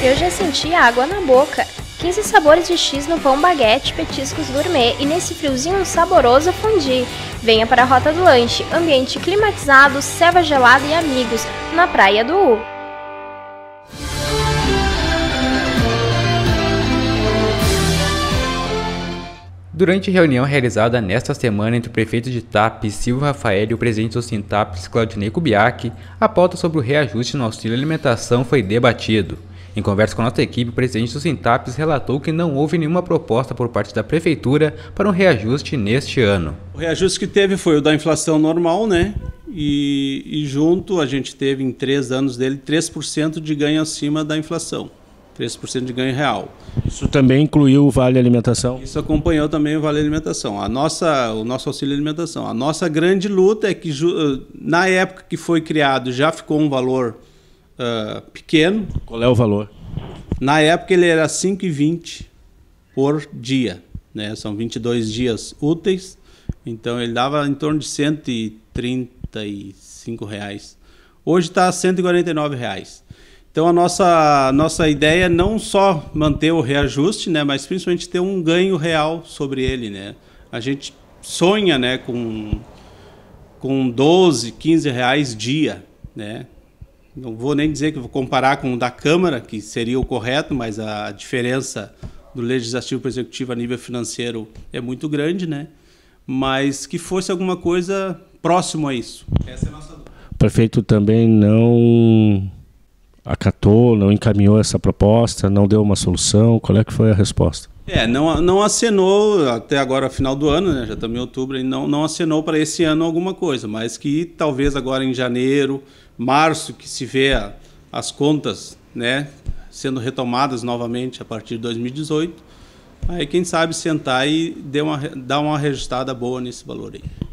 Eu já senti água na boca. 15 sabores de X no pão baguete, petiscos gourmet e nesse friozinho saboroso fundi. Venha para a Rota do Lanche, ambiente climatizado, ceva gelada e amigos, na Praia do U. Durante reunião realizada nesta semana entre o prefeito de TAP, Silvio Rafael, e o presidente do Sintaps, Claudinei Kubiak, a pauta sobre o reajuste no auxílio alimentação foi debatido. Em conversa com a nossa equipe, o presidente do Sintaps relatou que não houve nenhuma proposta por parte da Prefeitura para um reajuste neste ano. O reajuste que teve foi o da inflação normal, né? E, e junto a gente teve em três anos dele 3% de ganho acima da inflação. 3% de ganho real. Isso também incluiu o Vale Alimentação? Isso acompanhou também o Vale Alimentação. A nossa, o nosso auxílio alimentação. A nossa grande luta é que na época que foi criado já ficou um valor uh, pequeno. Qual é o valor? Na época ele era 5,20 por dia. Né? São 22 dias úteis, então ele dava em torno de 135 reais. Hoje está 149 reais. Então a nossa, nossa ideia é não só manter o reajuste, né, mas principalmente ter um ganho real sobre ele. Né? A gente sonha né, com, com 12, 15 reais dia. Né? Não vou nem dizer que vou comparar com o da Câmara, que seria o correto, mas a diferença do legislativo para o executivo a nível financeiro é muito grande, né? Mas que fosse alguma coisa próximo a isso. Essa é a nossa dúvida. O prefeito também não acatou, não encaminhou essa proposta, não deu uma solução. Qual é que foi a resposta? É, não, não acenou até agora, final do ano, né? já estamos em outubro, e não, não acenou para esse ano alguma coisa, mas que talvez agora em janeiro, março, que se vê as contas né, sendo retomadas novamente a partir de 2018, aí quem sabe sentar e dar uma, dar uma reajustada boa nesse valor aí.